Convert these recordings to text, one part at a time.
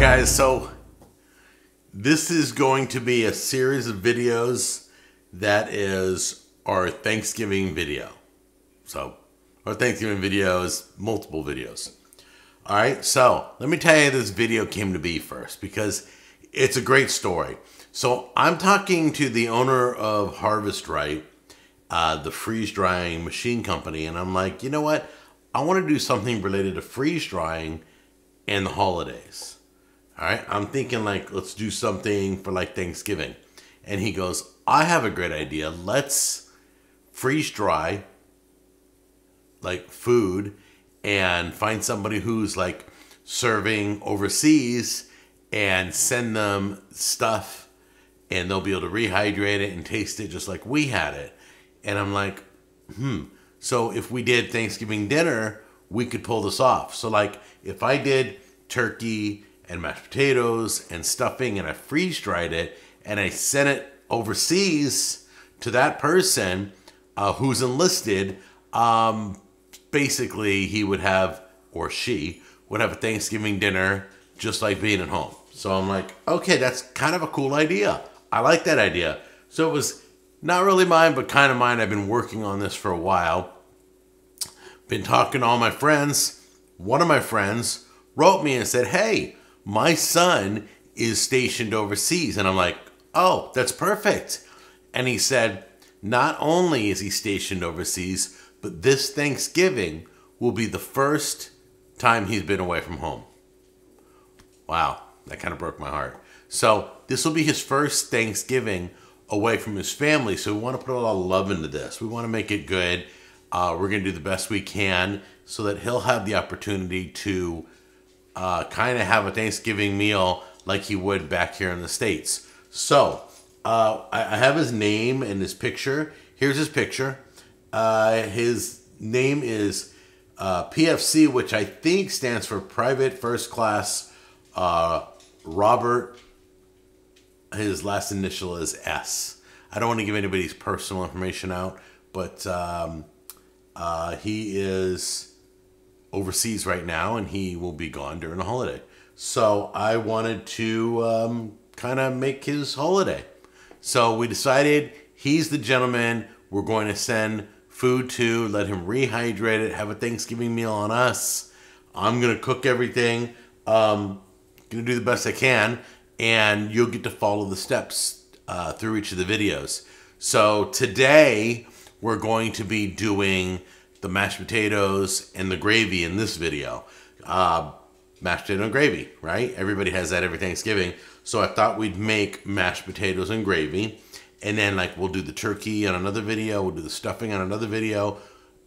right, guys, so this is going to be a series of videos that is our Thanksgiving video. So, our Thanksgiving video is multiple videos. All right, so let me tell you this video came to be first because it's a great story. So, I'm talking to the owner of Harvest Right, uh, the freeze drying machine company, and I'm like, you know what? I want to do something related to freeze drying and the holidays. All right, I'm thinking like, let's do something for like Thanksgiving. And he goes, I have a great idea. Let's freeze dry like food and find somebody who's like serving overseas and send them stuff and they'll be able to rehydrate it and taste it just like we had it. And I'm like, hmm. So if we did Thanksgiving dinner, we could pull this off. So like if I did turkey and mashed potatoes and stuffing and I freeze dried it and I sent it overseas to that person uh, who's enlisted, um, basically he would have or she would have a Thanksgiving dinner just like being at home. So I'm like, okay, that's kind of a cool idea. I like that idea. So it was not really mine, but kind of mine. I've been working on this for a while. Been talking to all my friends. One of my friends wrote me and said, hey, my son is stationed overseas. And I'm like, oh, that's perfect. And he said, not only is he stationed overseas, but this Thanksgiving will be the first time he's been away from home. Wow, that kind of broke my heart. So this will be his first Thanksgiving away from his family. So we want to put a lot of love into this. We want to make it good. Uh, we're going to do the best we can so that he'll have the opportunity to uh, kind of have a Thanksgiving meal like he would back here in the States. So uh, I, I, have his name and his picture. Here's his picture. Uh, his name is uh, PFC, which I think stands for Private First Class uh, Robert. His last initial is S. I don't want to give anybody's personal information out, but um, uh, he is overseas right now and he will be gone during the holiday. So I wanted to um, kind of make his holiday. So we decided he's the gentleman we're going to send food to, let him rehydrate it, have a Thanksgiving meal on us. I'm going to cook everything. Um, going to do the best I can, and you'll get to follow the steps uh, through each of the videos. So today we're going to be doing the mashed potatoes and the gravy in this video. Uh, mashed potato and gravy, right? Everybody has that every Thanksgiving. So I thought we'd make mashed potatoes and gravy. And then like we'll do the turkey on another video. We'll do the stuffing on another video.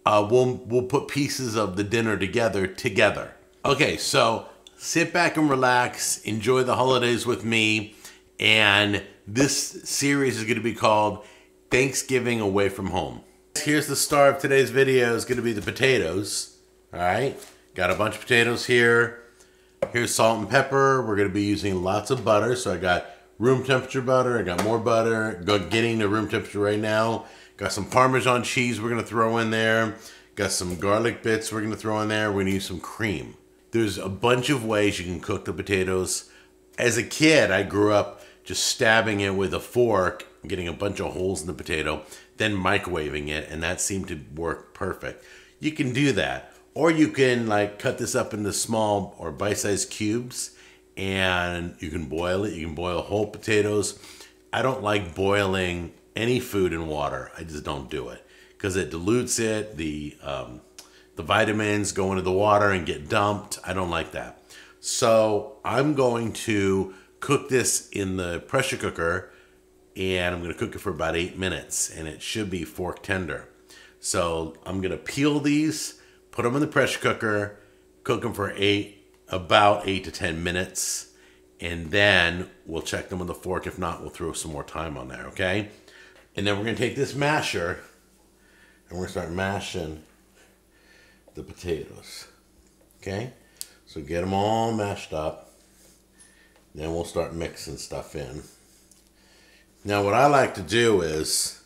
Uh, we'll we'll put pieces of the dinner together together. Okay so sit back and relax. Enjoy the holidays with me. And this series is going to be called thanksgiving away from home here's the star of today's video is going to be the potatoes all right got a bunch of potatoes here here's salt and pepper we're going to be using lots of butter so i got room temperature butter. I got more butter. Got getting to room temperature right now. Got some Parmesan cheese we're gonna throw in there. Got some garlic bits we're gonna throw in there. We're gonna use some cream. There's a bunch of ways you can cook the potatoes. As a kid, I grew up just stabbing it with a fork, getting a bunch of holes in the potato, then microwaving it, and that seemed to work perfect. You can do that. Or you can like cut this up into small or bite-sized cubes and you can boil it. You can boil whole potatoes. I don't like boiling any food in water. I just don't do it because it dilutes it. The um, the vitamins go into the water and get dumped. I don't like that. So I'm going to cook this in the pressure cooker and I'm going to cook it for about eight minutes and it should be fork tender. So I'm going to peel these, put them in the pressure cooker, cook them for eight about eight to 10 minutes. And then we'll check them with a fork. If not, we'll throw some more time on there, okay? And then we're going to take this masher and we're going to start mashing the potatoes, okay? So get them all mashed up. Then we'll start mixing stuff in. Now, what I like to do is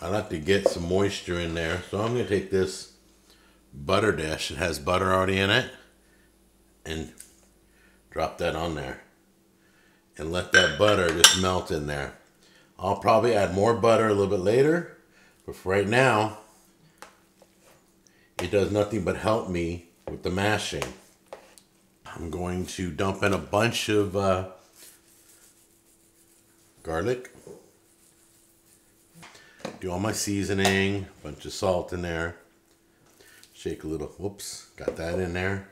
I like to get some moisture in there. So I'm going to take this butter dish. It has butter already in it and Drop that on there. And let that butter just melt in there. I'll probably add more butter a little bit later. But for right now, it does nothing but help me with the mashing. I'm going to dump in a bunch of uh, garlic. Do all my seasoning, bunch of salt in there. Shake a little, whoops, got that in there.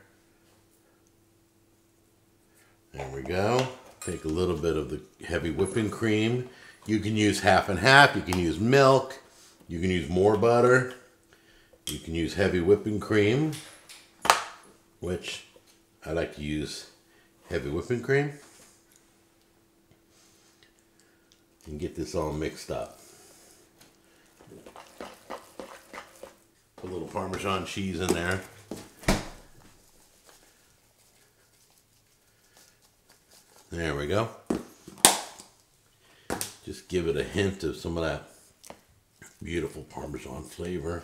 There we go. Take a little bit of the heavy whipping cream. You can use half and half. You can use milk. You can use more butter. You can use heavy whipping cream, which I like to use heavy whipping cream. And get this all mixed up. Put a little Parmesan cheese in there. There we go. Just give it a hint of some of that beautiful Parmesan flavor.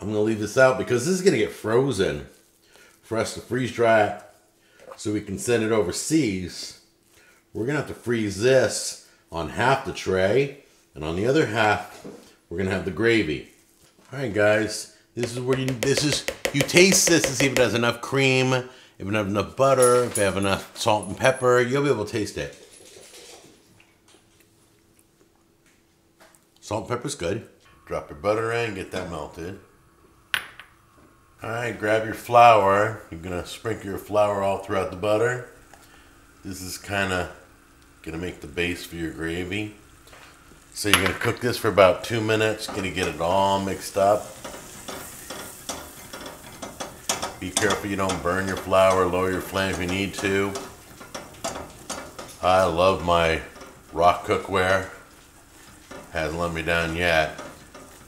I'm gonna leave this out because this is gonna get frozen for us to freeze dry so we can send it overseas. We're gonna have to freeze this on half the tray and on the other half, we're gonna have the gravy. All right, guys, this is where you, this is, you taste this to see if it has enough cream, if it has enough butter, if it have enough salt and pepper, you'll be able to taste it. Salt and pepper's good. Drop your butter in, get that melted. All right, grab your flour. You're gonna sprinkle your flour all throughout the butter. This is kind of gonna make the base for your gravy. So you're gonna cook this for about two minutes, gonna get it all mixed up. Be careful you don't burn your flour, lower your flame if you need to. I love my rock cookware. Hasn't let me down yet.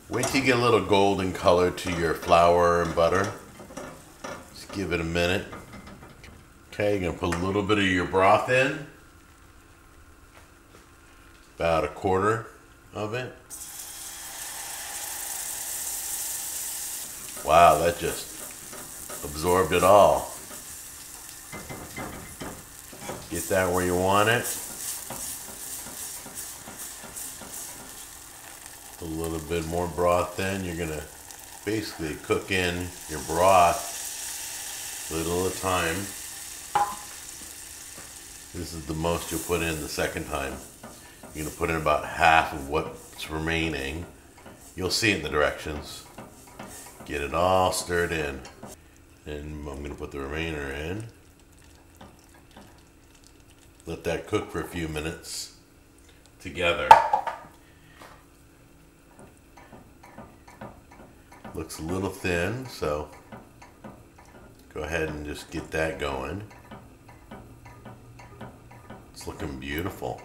Wait till you get a little golden color to your flour and butter. Just give it a minute. Okay, you're gonna put a little bit of your broth in. About a quarter of it. Wow, that just absorbed it all. Get that where you want it. a little bit more broth then. You're gonna basically cook in your broth little at a time. This is the most you'll put in the second time. You're gonna put in about half of what's remaining. You'll see it in the directions. Get it all stirred in. And I'm gonna put the remainder in. Let that cook for a few minutes together. Looks a little thin, so go ahead and just get that going. It's looking beautiful.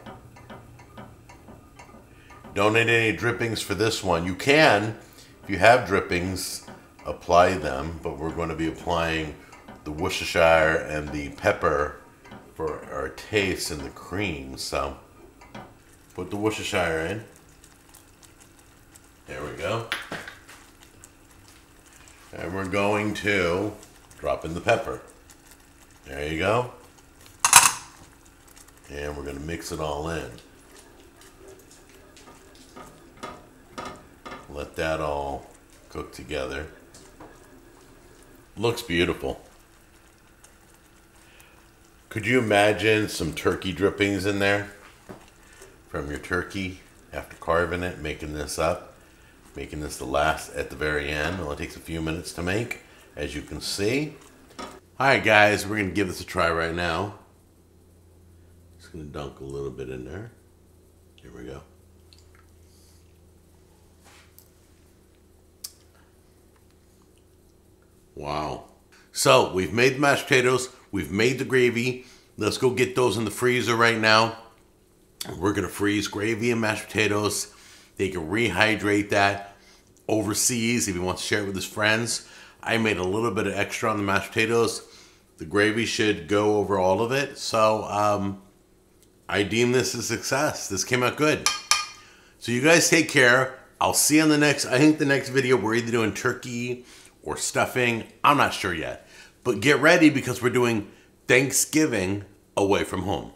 Don't need any drippings for this one. You can, if you have drippings, apply them, but we're going to be applying the Worcestershire and the pepper for our taste and the cream. So put the Worcestershire in. There we go. And we're going to drop in the pepper. There you go. And we're going to mix it all in. Let that all cook together. Looks beautiful. Could you imagine some turkey drippings in there from your turkey after carving it, making this up? making this the last at the very end. It only takes a few minutes to make, as you can see. Alright guys, we're going to give this a try right now. Just to dunk a little bit in there. Here we go. Wow. So, we've made the mashed potatoes. We've made the gravy. Let's go get those in the freezer right now. We're going to freeze gravy and mashed potatoes they can rehydrate that overseas if he wants to share it with his friends. I made a little bit of extra on the mashed potatoes. The gravy should go over all of it. So um, I deem this a success. This came out good. So you guys take care. I'll see you on the next, I think the next video we're either doing turkey or stuffing. I'm not sure yet. But get ready because we're doing Thanksgiving away from home.